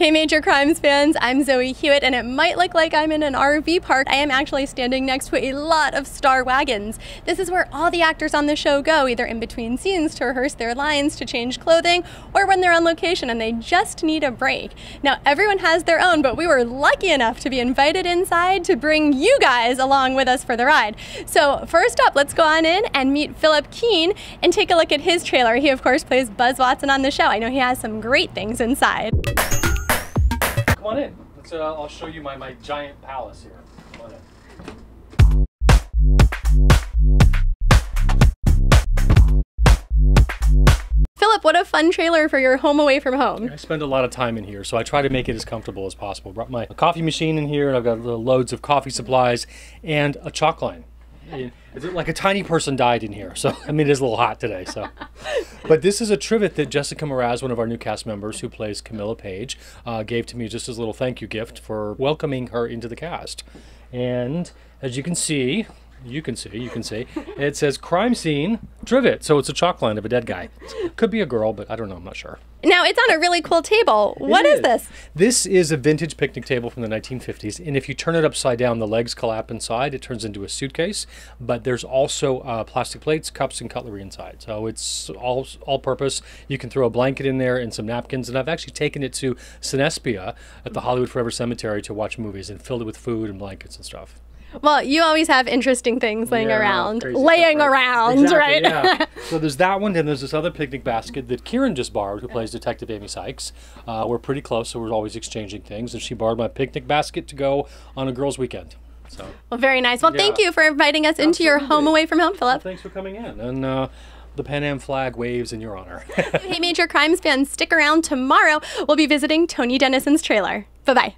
Hey Major Crimes fans, I'm Zoe Hewitt and it might look like I'm in an RV park. I am actually standing next to a lot of star wagons. This is where all the actors on the show go, either in between scenes to rehearse their lines, to change clothing, or when they're on location and they just need a break. Now everyone has their own, but we were lucky enough to be invited inside to bring you guys along with us for the ride. So first up, let's go on in and meet Phillip Keene and take a look at his trailer. He of course plays Buzz Watson on the show. I know he has some great things inside. Come on in. Let's, uh, I'll show you my, my giant palace here. Come on in. Phillip, what a fun trailer for your home away from home. I spend a lot of time in here, so I try to make it as comfortable as possible. Brought my coffee machine in here, and I've got loads of coffee supplies and a chalk line. It's like a tiny person died in here, so I mean it is a little hot today. So, but this is a trivet that Jessica Meraz, one of our new cast members who plays Camila Paz, uh, gave to me just as a little thank you gift for welcoming her into the cast. And as you can see, you can see, you can see, it says crime scene trivet. So it's a chalk line of a dead guy. Could be a girl, but I don't know. I'm not sure. Now it's on a really cool table. What is. is. this? This is a vintage picnic table from the 1950s, and if you turn it upside down, the legs collapse inside. It turns into a suitcase, but there's also uh, plastic plates, cups, and cutlery inside. So it's all all-purpose. You can throw a blanket in there and some napkins. And I've actually taken it to Cinespia at the Hollywood Forever Cemetery to watch movies and filled it with food and blankets and stuff. Well, you always have interesting things laying Yeah, around. Laying stuff, around, Exactly, right? yeah. so there's that one, and there's this other picnic basket that Kearran just borrowed, who plays Detective Amy Sykes. Uh, we're pretty close, so we're always exchanging things. And she borrowed my picnic basket to go on a girls' weekend. So well, very nice. Well, thank you for inviting us into your home away from home, Phillip. thanks for coming in, and uh, the Pan Am flag waves in your honor. hey, Major Crimes fans, stick around. Tomorrow, we'll be visiting Tony Denison's trailer. Bye bye.